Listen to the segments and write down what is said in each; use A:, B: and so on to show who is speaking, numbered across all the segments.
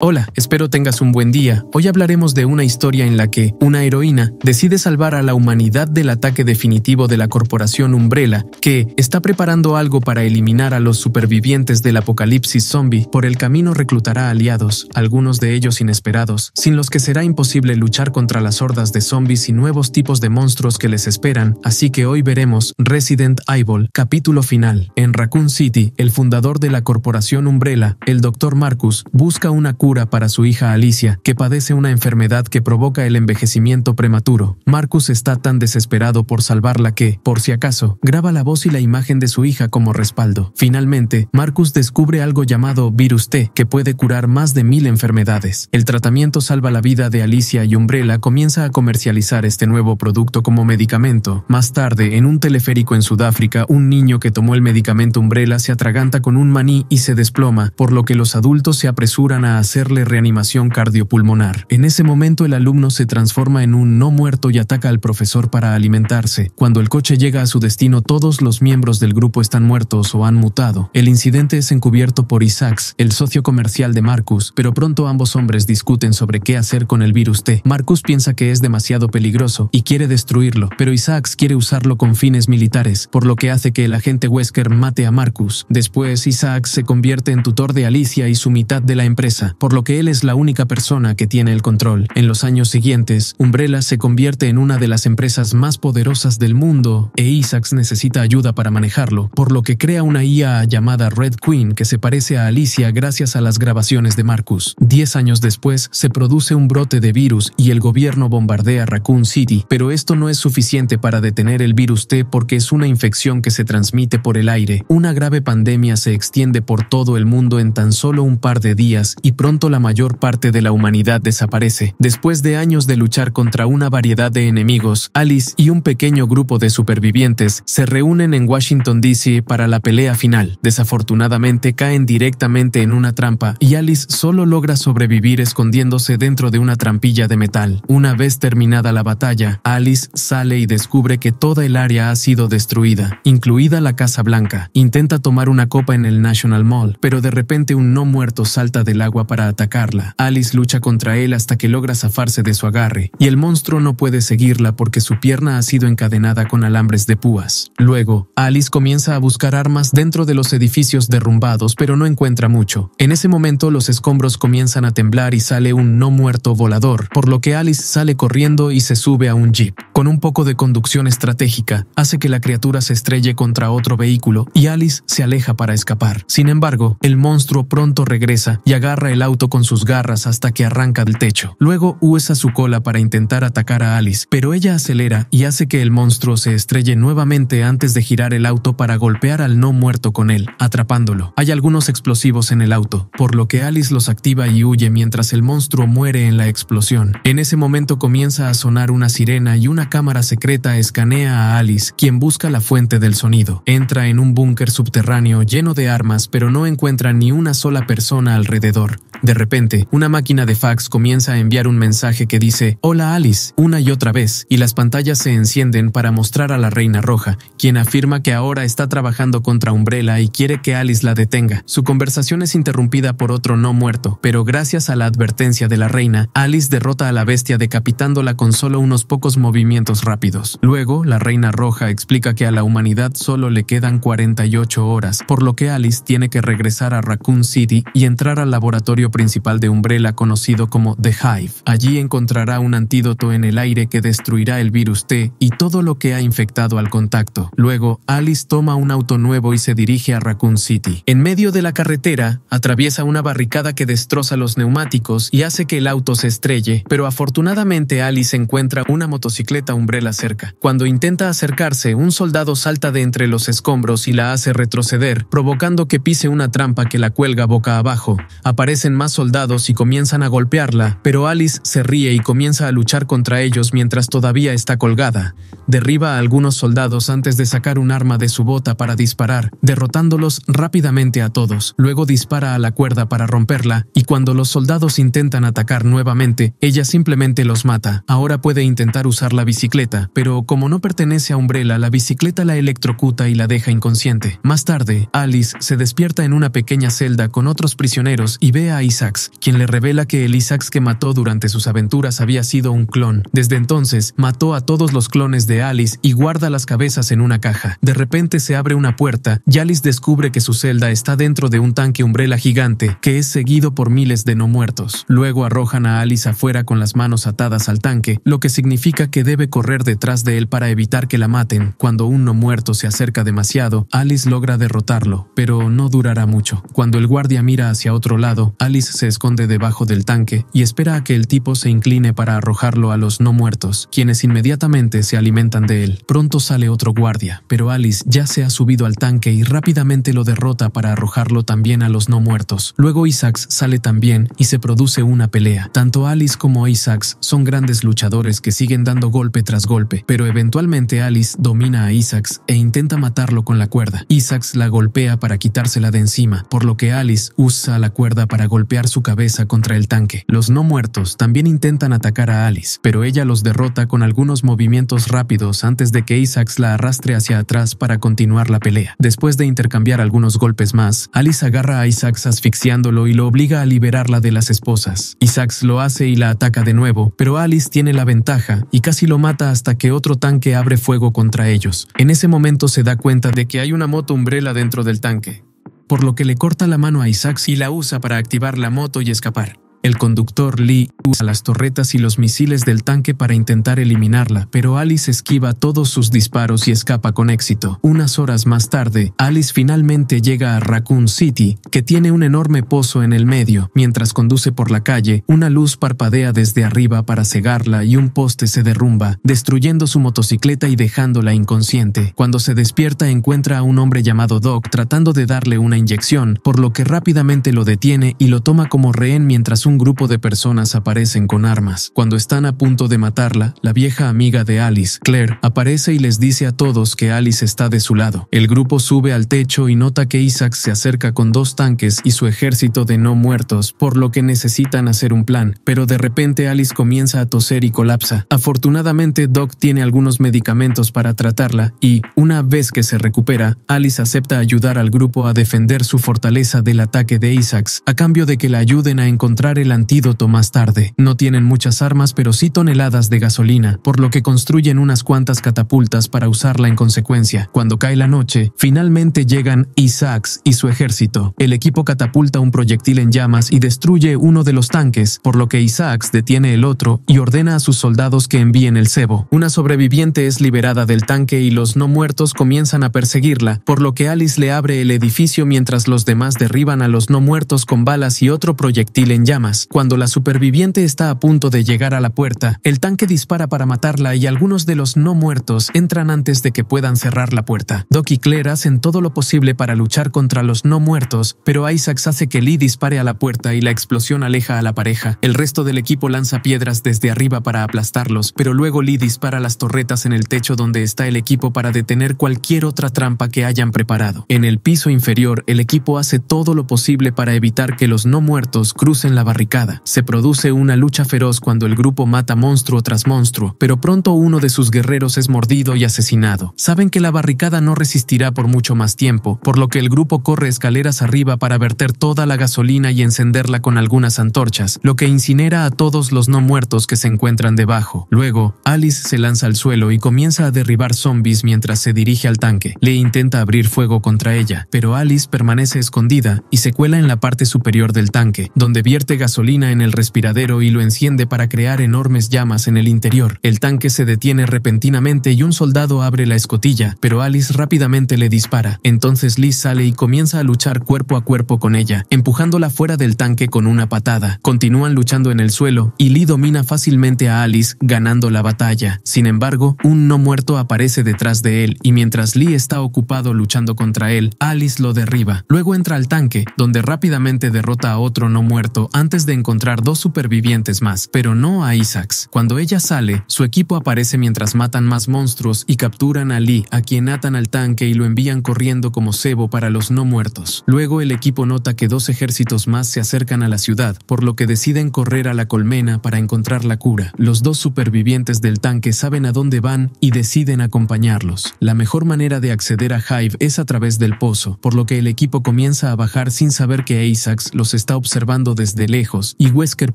A: Hola, espero tengas un buen día. Hoy hablaremos de una historia en la que una heroína decide salvar a la humanidad del ataque definitivo de la corporación Umbrella, que está preparando algo para eliminar a los supervivientes del apocalipsis zombie. Por el camino reclutará aliados, algunos de ellos inesperados, sin los que será imposible luchar contra las hordas de zombies y nuevos tipos de monstruos que les esperan, así que hoy veremos Resident Evil, capítulo final. En Raccoon City, el fundador de la corporación Umbrella, el Dr. Marcus, busca una cura para su hija Alicia, que padece una enfermedad que provoca el envejecimiento prematuro. Marcus está tan desesperado por salvarla que, por si acaso, graba la voz y la imagen de su hija como respaldo. Finalmente, Marcus descubre algo llamado virus T, que puede curar más de mil enfermedades. El tratamiento salva la vida de Alicia y Umbrella comienza a comercializar este nuevo producto como medicamento. Más tarde, en un teleférico en Sudáfrica, un niño que tomó el medicamento Umbrella se atraganta con un maní y se desploma, por lo que los adultos se apresuran a hacer reanimación cardiopulmonar. En ese momento el alumno se transforma en un no muerto y ataca al profesor para alimentarse. Cuando el coche llega a su destino todos los miembros del grupo están muertos o han mutado. El incidente es encubierto por Isaacs, el socio comercial de Marcus, pero pronto ambos hombres discuten sobre qué hacer con el virus T. Marcus piensa que es demasiado peligroso y quiere destruirlo, pero Isaacs quiere usarlo con fines militares, por lo que hace que el agente Wesker mate a Marcus. Después Isaacs se convierte en tutor de Alicia y su mitad de la empresa, lo que él es la única persona que tiene el control. En los años siguientes, Umbrella se convierte en una de las empresas más poderosas del mundo e Isaacs necesita ayuda para manejarlo, por lo que crea una IA llamada Red Queen que se parece a Alicia gracias a las grabaciones de Marcus. Diez años después, se produce un brote de virus y el gobierno bombardea Raccoon City, pero esto no es suficiente para detener el virus T porque es una infección que se transmite por el aire. Una grave pandemia se extiende por todo el mundo en tan solo un par de días y pronto la mayor parte de la humanidad desaparece. Después de años de luchar contra una variedad de enemigos, Alice y un pequeño grupo de supervivientes se reúnen en Washington, D.C. para la pelea final. Desafortunadamente caen directamente en una trampa y Alice solo logra sobrevivir escondiéndose dentro de una trampilla de metal. Una vez terminada la batalla, Alice sale y descubre que toda el área ha sido destruida, incluida la Casa Blanca. Intenta tomar una copa en el National Mall, pero de repente un no muerto salta del agua para atacarla. Alice lucha contra él hasta que logra zafarse de su agarre, y el monstruo no puede seguirla porque su pierna ha sido encadenada con alambres de púas. Luego, Alice comienza a buscar armas dentro de los edificios derrumbados, pero no encuentra mucho. En ese momento los escombros comienzan a temblar y sale un no muerto volador, por lo que Alice sale corriendo y se sube a un jeep. Con un poco de conducción estratégica, hace que la criatura se estrelle contra otro vehículo y Alice se aleja para escapar. Sin embargo, el monstruo pronto regresa y agarra el auto con sus garras hasta que arranca del techo. Luego usa su cola para intentar atacar a Alice, pero ella acelera y hace que el monstruo se estrelle nuevamente antes de girar el auto para golpear al no muerto con él, atrapándolo. Hay algunos explosivos en el auto, por lo que Alice los activa y huye mientras el monstruo muere en la explosión. En ese momento comienza a sonar una sirena y una cámara secreta escanea a Alice, quien busca la fuente del sonido. Entra en un búnker subterráneo lleno de armas, pero no encuentra ni una sola persona alrededor. De repente, una máquina de fax comienza a enviar un mensaje que dice Hola Alice, una y otra vez, y las pantallas se encienden para mostrar a la Reina Roja, quien afirma que ahora está trabajando contra Umbrella y quiere que Alice la detenga. Su conversación es interrumpida por otro no muerto, pero gracias a la advertencia de la Reina, Alice derrota a la bestia decapitándola con solo unos pocos movimientos rápidos. Luego, la Reina Roja explica que a la humanidad solo le quedan 48 horas, por lo que Alice tiene que regresar a Raccoon City y entrar al laboratorio principal de Umbrella conocido como The Hive. Allí encontrará un antídoto en el aire que destruirá el virus T y todo lo que ha infectado al contacto. Luego, Alice toma un auto nuevo y se dirige a Raccoon City. En medio de la carretera, atraviesa una barricada que destroza los neumáticos y hace que el auto se estrelle, pero afortunadamente Alice encuentra una motocicleta Umbrella cerca. Cuando intenta acercarse, un soldado salta de entre los escombros y la hace retroceder, provocando que pise una trampa que la cuelga boca abajo. Aparecen más soldados y comienzan a golpearla, pero Alice se ríe y comienza a luchar contra ellos mientras todavía está colgada. Derriba a algunos soldados antes de sacar un arma de su bota para disparar, derrotándolos rápidamente a todos. Luego dispara a la cuerda para romperla, y cuando los soldados intentan atacar nuevamente, ella simplemente los mata. Ahora puede intentar usar la bicicleta, pero como no pertenece a Umbrella, la bicicleta la electrocuta y la deja inconsciente. Más tarde, Alice se despierta en una pequeña celda con otros prisioneros y ve a Isaacs, quien le revela que el Isaacs que mató durante sus aventuras había sido un clon. Desde entonces, mató a todos los clones de Alice y guarda las cabezas en una caja. De repente se abre una puerta y Alice descubre que su celda está dentro de un tanque umbrela gigante que es seguido por miles de no muertos. Luego arrojan a Alice afuera con las manos atadas al tanque, lo que significa que debe correr detrás de él para evitar que la maten. Cuando un no muerto se acerca demasiado, Alice logra derrotarlo, pero no durará mucho. Cuando el guardia mira hacia otro lado, Alice se esconde debajo del tanque y espera a que el tipo se incline para arrojarlo a los no muertos, quienes inmediatamente se alimentan de él. Pronto sale otro guardia, pero Alice ya se ha subido al tanque y rápidamente lo derrota para arrojarlo también a los no muertos. Luego Isaacs sale también y se produce una pelea. Tanto Alice como Isaacs son grandes luchadores que siguen dando golpe tras golpe, pero eventualmente Alice domina a Isaacs e intenta matarlo con la cuerda. Isaacs la golpea para quitársela de encima, por lo que Alice usa la cuerda para golpear su cabeza contra el tanque. Los no muertos también intentan atacar a Alice, pero ella los derrota con algunos movimientos rápidos antes de que Isaacs la arrastre hacia atrás para continuar la pelea. Después de intercambiar algunos golpes más, Alice agarra a Isaacs asfixiándolo y lo obliga a liberarla de las esposas. Isaacs lo hace y la ataca de nuevo, pero Alice tiene la ventaja y casi lo mata hasta que otro tanque abre fuego contra ellos. En ese momento se da cuenta de que hay una moto umbrella dentro del tanque, por lo que le corta la mano a Isaacs y la usa para activar la moto y escapar. El conductor Lee usa las torretas y los misiles del tanque para intentar eliminarla, pero Alice esquiva todos sus disparos y escapa con éxito. Unas horas más tarde, Alice finalmente llega a Raccoon City, que tiene un enorme pozo en el medio. Mientras conduce por la calle, una luz parpadea desde arriba para cegarla y un poste se derrumba, destruyendo su motocicleta y dejándola inconsciente. Cuando se despierta encuentra a un hombre llamado Doc tratando de darle una inyección, por lo que rápidamente lo detiene y lo toma como rehén mientras un grupo de personas aparecen con armas. Cuando están a punto de matarla, la vieja amiga de Alice, Claire, aparece y les dice a todos que Alice está de su lado. El grupo sube al techo y nota que Isaac se acerca con dos tanques y su ejército de no muertos, por lo que necesitan hacer un plan, pero de repente Alice comienza a toser y colapsa. Afortunadamente, Doc tiene algunos medicamentos para tratarla y, una vez que se recupera, Alice acepta ayudar al grupo a defender su fortaleza del ataque de Isaacs, a cambio de que la ayuden a encontrar el antídoto más tarde. No tienen muchas armas, pero sí toneladas de gasolina, por lo que construyen unas cuantas catapultas para usarla en consecuencia. Cuando cae la noche, finalmente llegan Isaacs y su ejército. El equipo catapulta un proyectil en llamas y destruye uno de los tanques, por lo que Isaacs detiene el otro y ordena a sus soldados que envíen el cebo. Una sobreviviente es liberada del tanque y los no muertos comienzan a perseguirla, por lo que Alice le abre el edificio mientras los demás derriban a los no muertos con balas y otro proyectil en llamas. Cuando la superviviente está a punto de llegar a la puerta, el tanque dispara para matarla y algunos de los no muertos entran antes de que puedan cerrar la puerta. Doc y Claire hacen todo lo posible para luchar contra los no muertos, pero Isaacs hace que Lee dispare a la puerta y la explosión aleja a la pareja. El resto del equipo lanza piedras desde arriba para aplastarlos, pero luego Lee dispara las torretas en el techo donde está el equipo para detener cualquier otra trampa que hayan preparado. En el piso inferior, el equipo hace todo lo posible para evitar que los no muertos crucen la barrera se produce una lucha feroz cuando el grupo mata monstruo tras monstruo, pero pronto uno de sus guerreros es mordido y asesinado. Saben que la barricada no resistirá por mucho más tiempo, por lo que el grupo corre escaleras arriba para verter toda la gasolina y encenderla con algunas antorchas, lo que incinera a todos los no muertos que se encuentran debajo. Luego, Alice se lanza al suelo y comienza a derribar zombies mientras se dirige al tanque. Le intenta abrir fuego contra ella, pero Alice permanece escondida y se cuela en la parte superior del tanque, donde vierte gasolina gasolina en el respiradero y lo enciende para crear enormes llamas en el interior. El tanque se detiene repentinamente y un soldado abre la escotilla, pero Alice rápidamente le dispara. Entonces Liz sale y comienza a luchar cuerpo a cuerpo con ella, empujándola fuera del tanque con una patada. Continúan luchando en el suelo y Lee domina fácilmente a Alice, ganando la batalla. Sin embargo, un no muerto aparece detrás de él y mientras Lee está ocupado luchando contra él, Alice lo derriba. Luego entra al tanque, donde rápidamente derrota a otro no muerto antes de encontrar dos supervivientes más, pero no a Isaacs. Cuando ella sale, su equipo aparece mientras matan más monstruos y capturan a Lee, a quien atan al tanque y lo envían corriendo como cebo para los no muertos. Luego el equipo nota que dos ejércitos más se acercan a la ciudad, por lo que deciden correr a la colmena para encontrar la cura. Los dos supervivientes del tanque saben a dónde van y deciden acompañarlos. La mejor manera de acceder a Hive es a través del pozo, por lo que el equipo comienza a bajar sin saber que Isaacs los está observando desde lejos y Wesker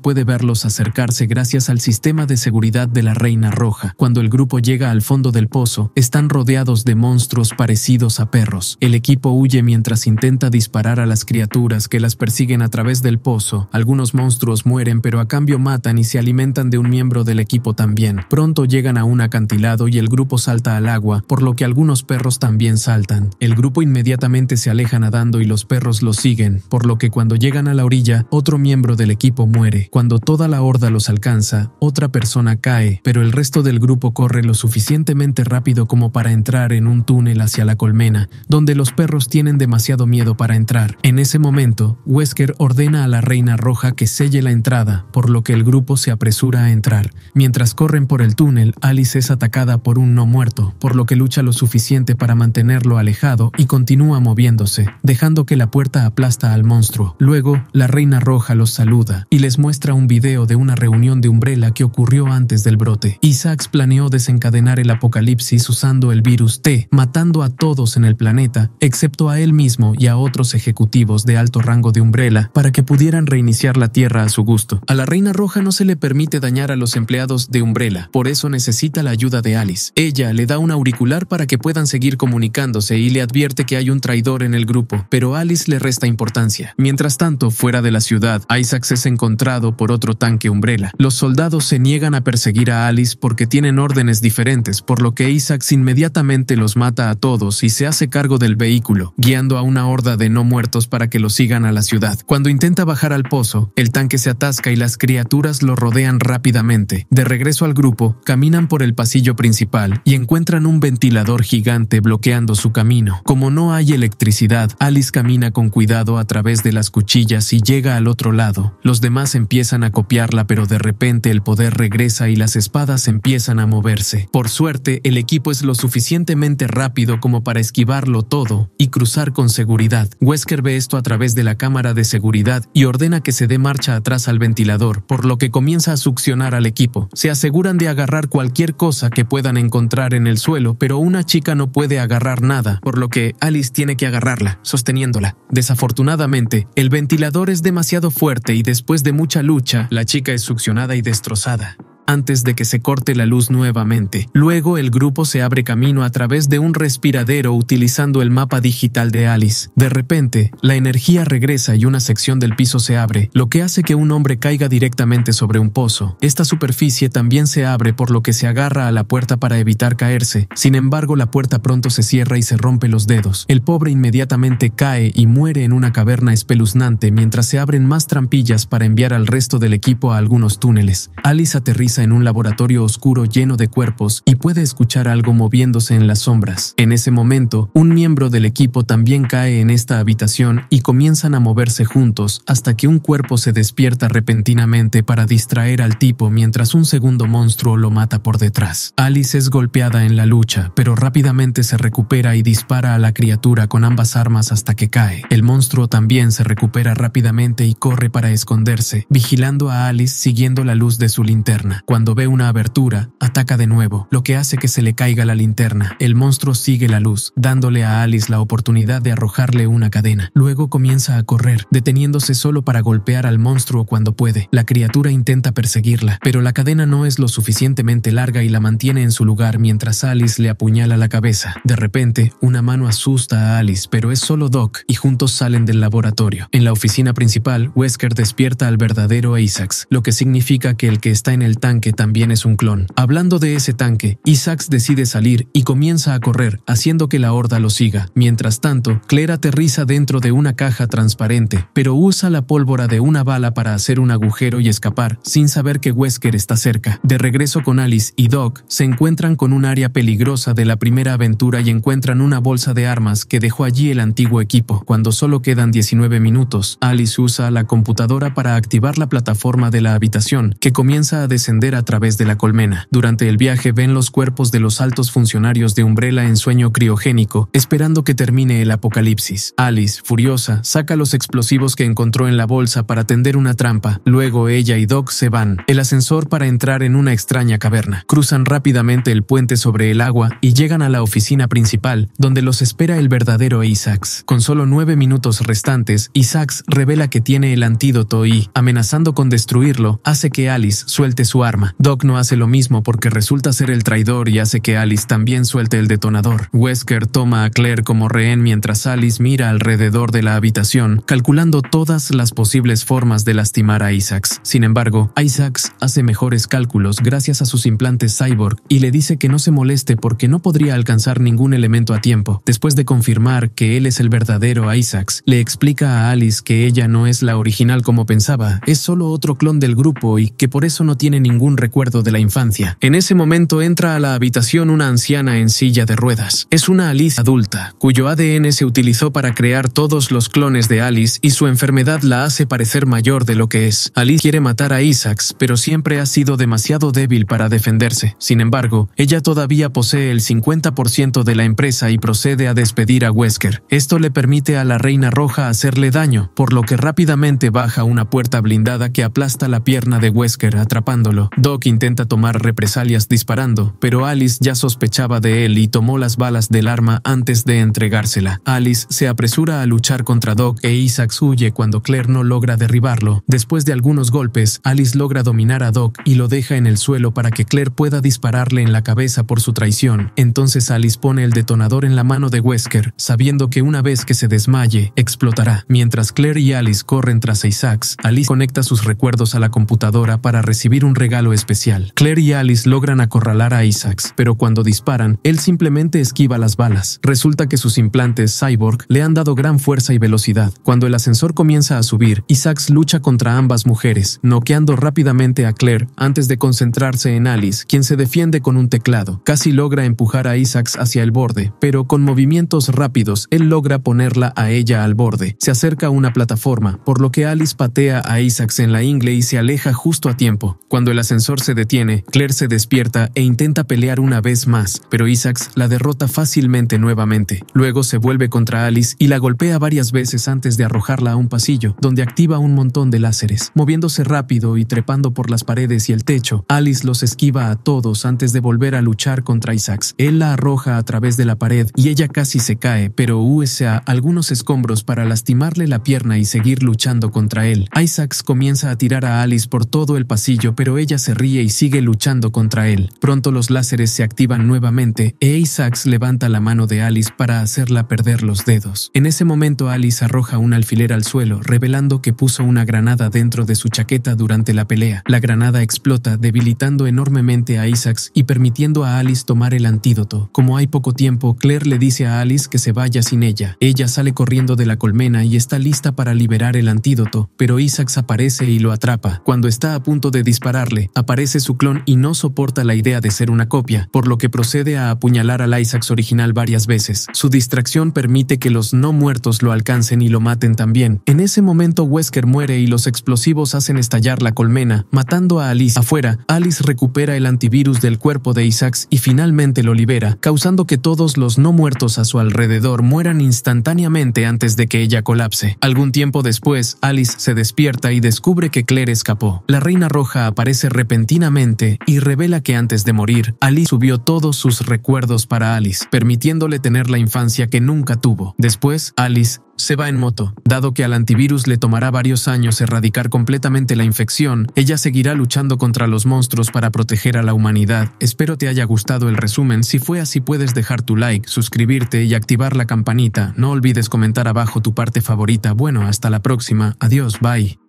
A: puede verlos acercarse gracias al sistema de seguridad de la Reina Roja. Cuando el grupo llega al fondo del pozo, están rodeados de monstruos parecidos a perros. El equipo huye mientras intenta disparar a las criaturas que las persiguen a través del pozo. Algunos monstruos mueren pero a cambio matan y se alimentan de un miembro del equipo también. Pronto llegan a un acantilado y el grupo salta al agua, por lo que algunos perros también saltan. El grupo inmediatamente se aleja nadando y los perros los siguen, por lo que cuando llegan a la orilla, otro miembro del equipo muere. Cuando toda la horda los alcanza, otra persona cae, pero el resto del grupo corre lo suficientemente rápido como para entrar en un túnel hacia la colmena, donde los perros tienen demasiado miedo para entrar. En ese momento, Wesker ordena a la Reina Roja que selle la entrada, por lo que el grupo se apresura a entrar. Mientras corren por el túnel, Alice es atacada por un no muerto, por lo que lucha lo suficiente para mantenerlo alejado y continúa moviéndose, dejando que la puerta aplasta al monstruo. Luego, la Reina Roja los saluda y les muestra un video de una reunión de Umbrella que ocurrió antes del brote. Isaacs planeó desencadenar el apocalipsis usando el virus T, matando a todos en el planeta, excepto a él mismo y a otros ejecutivos de alto rango de Umbrella, para que pudieran reiniciar la Tierra a su gusto. A la Reina Roja no se le permite dañar a los empleados de Umbrella, por eso necesita la ayuda de Alice. Ella le da un auricular para que puedan seguir comunicándose y le advierte que hay un traidor en el grupo, pero Alice le resta importancia. Mientras tanto, fuera de la ciudad, es encontrado por otro tanque Umbrella. Los soldados se niegan a perseguir a Alice porque tienen órdenes diferentes, por lo que Isaacs inmediatamente los mata a todos y se hace cargo del vehículo, guiando a una horda de no muertos para que lo sigan a la ciudad. Cuando intenta bajar al pozo, el tanque se atasca y las criaturas lo rodean rápidamente. De regreso al grupo, caminan por el pasillo principal y encuentran un ventilador gigante bloqueando su camino. Como no hay electricidad, Alice camina con cuidado a través de las cuchillas y llega al otro lado. Los demás empiezan a copiarla, pero de repente el poder regresa y las espadas empiezan a moverse. Por suerte, el equipo es lo suficientemente rápido como para esquivarlo todo y cruzar con seguridad. Wesker ve esto a través de la cámara de seguridad y ordena que se dé marcha atrás al ventilador, por lo que comienza a succionar al equipo. Se aseguran de agarrar cualquier cosa que puedan encontrar en el suelo, pero una chica no puede agarrar nada, por lo que Alice tiene que agarrarla, sosteniéndola. Desafortunadamente, el ventilador es demasiado fuerte y después de mucha lucha, la chica es succionada y destrozada antes de que se corte la luz nuevamente. Luego el grupo se abre camino a través de un respiradero utilizando el mapa digital de Alice. De repente, la energía regresa y una sección del piso se abre, lo que hace que un hombre caiga directamente sobre un pozo. Esta superficie también se abre por lo que se agarra a la puerta para evitar caerse. Sin embargo, la puerta pronto se cierra y se rompe los dedos. El pobre inmediatamente cae y muere en una caverna espeluznante mientras se abren más trampillas para enviar al resto del equipo a algunos túneles. Alice aterriza en un laboratorio oscuro lleno de cuerpos y puede escuchar algo moviéndose en las sombras. En ese momento, un miembro del equipo también cae en esta habitación y comienzan a moverse juntos hasta que un cuerpo se despierta repentinamente para distraer al tipo mientras un segundo monstruo lo mata por detrás. Alice es golpeada en la lucha, pero rápidamente se recupera y dispara a la criatura con ambas armas hasta que cae. El monstruo también se recupera rápidamente y corre para esconderse, vigilando a Alice siguiendo la luz de su linterna. Cuando ve una abertura, ataca de nuevo, lo que hace que se le caiga la linterna. El monstruo sigue la luz, dándole a Alice la oportunidad de arrojarle una cadena. Luego comienza a correr, deteniéndose solo para golpear al monstruo cuando puede. La criatura intenta perseguirla, pero la cadena no es lo suficientemente larga y la mantiene en su lugar mientras Alice le apuñala la cabeza. De repente, una mano asusta a Alice, pero es solo Doc, y juntos salen del laboratorio. En la oficina principal, Wesker despierta al verdadero Isaacs, lo que significa que el que está en el tanque tanque también es un clon. Hablando de ese tanque, Isaacs decide salir y comienza a correr, haciendo que la horda lo siga. Mientras tanto, Claire aterriza dentro de una caja transparente, pero usa la pólvora de una bala para hacer un agujero y escapar, sin saber que Wesker está cerca. De regreso con Alice y Doc, se encuentran con un área peligrosa de la primera aventura y encuentran una bolsa de armas que dejó allí el antiguo equipo. Cuando solo quedan 19 minutos, Alice usa la computadora para activar la plataforma de la habitación, que comienza a descender a través de la colmena. Durante el viaje ven los cuerpos de los altos funcionarios de Umbrella en sueño criogénico, esperando que termine el apocalipsis. Alice, furiosa, saca los explosivos que encontró en la bolsa para tender una trampa. Luego ella y Doc se van. El ascensor para entrar en una extraña caverna. Cruzan rápidamente el puente sobre el agua y llegan a la oficina principal, donde los espera el verdadero Isaacs. Con solo nueve minutos restantes, Isaacs revela que tiene el antídoto y, amenazando con destruirlo, hace que Alice suelte su arma. Doc no hace lo mismo porque resulta ser el traidor y hace que Alice también suelte el detonador. Wesker toma a Claire como rehén mientras Alice mira alrededor de la habitación, calculando todas las posibles formas de lastimar a Isaacs. Sin embargo, Isaacs hace mejores cálculos gracias a sus implantes cyborg y le dice que no se moleste porque no podría alcanzar ningún elemento a tiempo. Después de confirmar que él es el verdadero Isaacs, le explica a Alice que ella no es la original como pensaba, es solo otro clon del grupo y que por eso no tiene ningún recuerdo de la infancia. En ese momento entra a la habitación una anciana en silla de ruedas. Es una Alice adulta, cuyo ADN se utilizó para crear todos los clones de Alice y su enfermedad la hace parecer mayor de lo que es. Alice quiere matar a Isaacs, pero siempre ha sido demasiado débil para defenderse. Sin embargo, ella todavía posee el 50% de la empresa y procede a despedir a Wesker. Esto le permite a la Reina Roja hacerle daño, por lo que rápidamente baja una puerta blindada que aplasta la pierna de Wesker atrapándolo. Doc intenta tomar represalias disparando, pero Alice ya sospechaba de él y tomó las balas del arma antes de entregársela. Alice se apresura a luchar contra Doc e Isaac huye cuando Claire no logra derribarlo. Después de algunos golpes, Alice logra dominar a Doc y lo deja en el suelo para que Claire pueda dispararle en la cabeza por su traición. Entonces Alice pone el detonador en la mano de Wesker, sabiendo que una vez que se desmaye, explotará. Mientras Claire y Alice corren tras Isaacs, Alice conecta sus recuerdos a la computadora para recibir un regalo especial. Claire y Alice logran acorralar a Isaacs, pero cuando disparan, él simplemente esquiva las balas. Resulta que sus implantes cyborg le han dado gran fuerza y velocidad. Cuando el ascensor comienza a subir, Isaacs lucha contra ambas mujeres, noqueando rápidamente a Claire antes de concentrarse en Alice, quien se defiende con un teclado. Casi logra empujar a Isaacs hacia el borde, pero con movimientos rápidos, él logra ponerla a ella al borde. Se acerca a una plataforma, por lo que Alice patea a Isaacs en la ingle y se aleja justo a tiempo. Cuando el ascensor se detiene, Claire se despierta e intenta pelear una vez más, pero Isaacs la derrota fácilmente nuevamente. Luego se vuelve contra Alice y la golpea varias veces antes de arrojarla a un pasillo, donde activa un montón de láseres. Moviéndose rápido y trepando por las paredes y el techo, Alice los esquiva a todos antes de volver a luchar contra Isaacs. Él la arroja a través de la pared y ella casi se cae, pero usa algunos escombros para lastimarle la pierna y seguir luchando contra él. Isaacs comienza a tirar a Alice por todo el pasillo, pero ella se ríe y sigue luchando contra él. Pronto los láseres se activan nuevamente e Isaacs levanta la mano de Alice para hacerla perder los dedos. En ese momento Alice arroja un alfiler al suelo, revelando que puso una granada dentro de su chaqueta durante la pelea. La granada explota, debilitando enormemente a Isaacs y permitiendo a Alice tomar el antídoto. Como hay poco tiempo, Claire le dice a Alice que se vaya sin ella. Ella sale corriendo de la colmena y está lista para liberar el antídoto, pero Isaacs aparece y lo atrapa. Cuando está a punto de dispararle, aparece su clon y no soporta la idea de ser una copia, por lo que procede a apuñalar al Isaacs original varias veces. Su distracción permite que los no muertos lo alcancen y lo maten también. En ese momento Wesker muere y los explosivos hacen estallar la colmena, matando a Alice. Afuera, Alice recupera el antivirus del cuerpo de Isaacs y finalmente lo libera, causando que todos los no muertos a su alrededor mueran instantáneamente antes de que ella colapse. Algún tiempo después, Alice se despierta y descubre que Claire escapó. La Reina Roja aparece repentinamente y revela que antes de morir, Alice subió todos sus recuerdos para Alice, permitiéndole tener la infancia que nunca tuvo. Después, Alice se va en moto. Dado que al antivirus le tomará varios años erradicar completamente la infección, ella seguirá luchando contra los monstruos para proteger a la humanidad. Espero te haya gustado el resumen. Si fue así puedes dejar tu like, suscribirte y activar la campanita. No olvides comentar abajo tu parte favorita. Bueno, hasta la próxima. Adiós, bye.